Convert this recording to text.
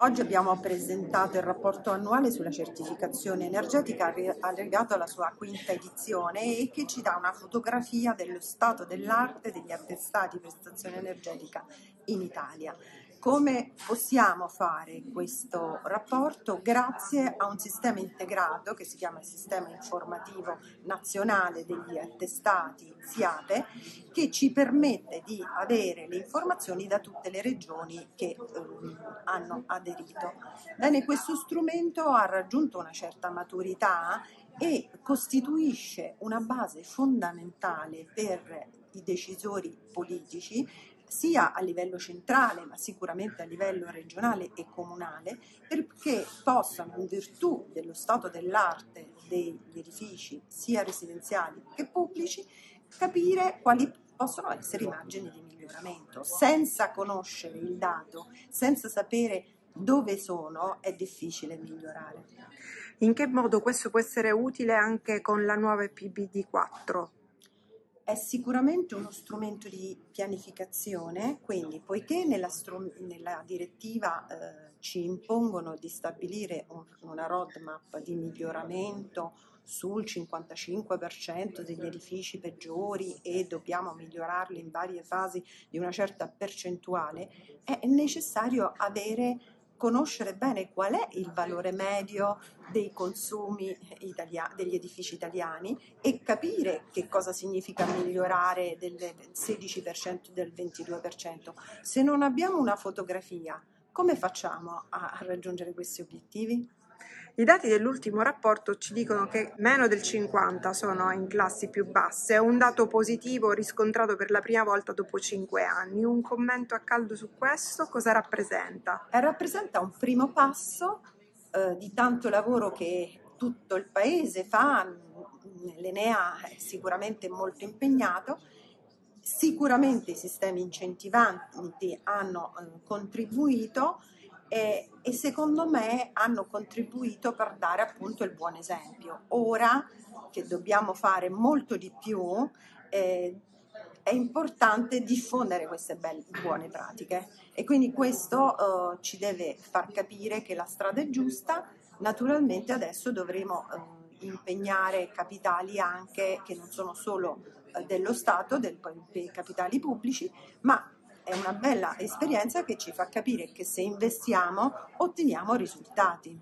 Oggi abbiamo presentato il rapporto annuale sulla certificazione energetica arrivato alla sua quinta edizione e che ci dà una fotografia dello stato dell'arte degli attestati di prestazione energetica in Italia. Come possiamo fare questo rapporto? Grazie a un sistema integrato che si chiama Sistema Informativo Nazionale degli Attestati SIAPE che ci permette di avere le informazioni da tutte le regioni che eh, hanno aderito. Bene, questo strumento ha raggiunto una certa maturità e costituisce una base fondamentale per i decisori politici sia a livello centrale ma sicuramente a livello regionale e comunale perché possano in virtù dello stato dell'arte degli edifici sia residenziali che pubblici capire quali possono essere i margini di miglioramento. Senza conoscere il dato, senza sapere dove sono, è difficile migliorare. In che modo questo può essere utile anche con la nuova PBD 4? È sicuramente uno strumento di pianificazione, quindi poiché nella, nella direttiva eh, ci impongono di stabilire un, una roadmap di miglioramento sul 55% degli edifici peggiori e dobbiamo migliorarli in varie fasi di una certa percentuale, è necessario avere conoscere bene qual è il valore medio dei consumi italia- degli edifici italiani e capire che cosa significa migliorare del 16% del 22%. Se non abbiamo una fotografia, come facciamo a raggiungere questi obiettivi? I dati dell'ultimo rapporto ci dicono che meno del 50 sono in classi più basse, un dato positivo riscontrato per la prima volta dopo 5 anni. Un commento a caldo su questo cosa rappresenta? Eh, rappresenta un primo passo eh, di tanto lavoro che tutto il paese fa, l'Enea è sicuramente molto impegnato, sicuramente i sistemi incentivanti hanno eh, contribuito e, e, secondo me hanno contribuito per dare appunto il buon esempio. Ora che dobbiamo fare molto di più, eh, è importante diffondere queste belle, buone pratiche e quindi questo eh, ci deve far capire che la strada è giusta. Naturalmente adesso dovremo eh, impegnare capitali anche che non sono solo eh, dello Stato, dei capitali pubblici, ma è una bella esperienza che ci fa capire che se investiamo otteniamo risultati.